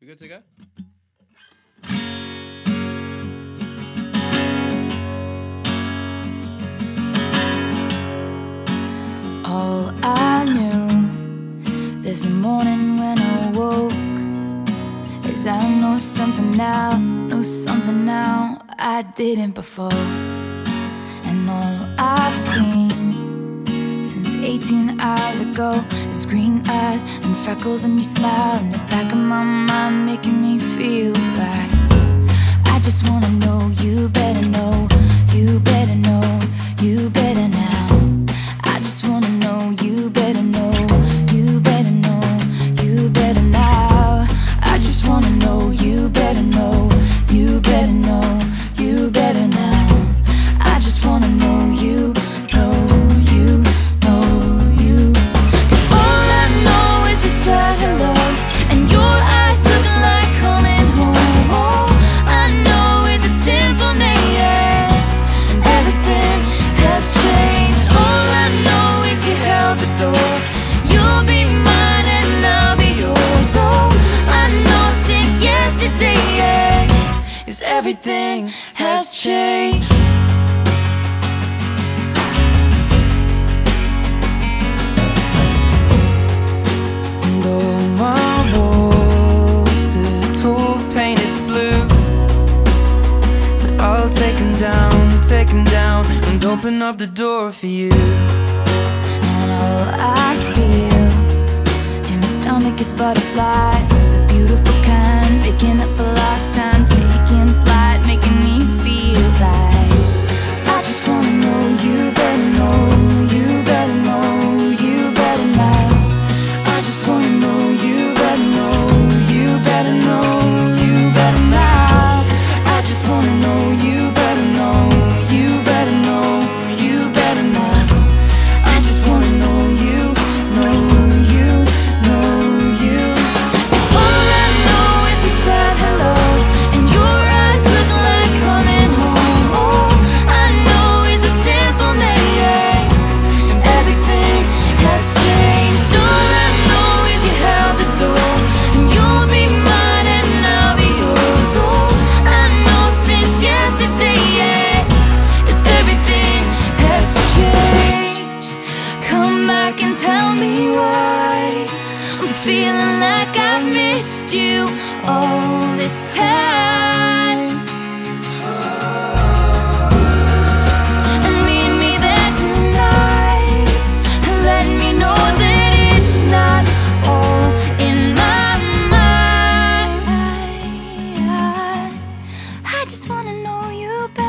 We good to go? All I knew this morning when I woke is I know something now, know something now I didn't before. And all I've seen since 18 hours ago is green eyes and freckles and your smile in the back of my mind feel is everything has changed. And all my walls still tall, painted blue But I'll take them down, take them down And open up the door for you. And all I feel in my stomach is butterflies. back and tell me why. I'm feeling like I've missed you all this time. I just wanna know you better.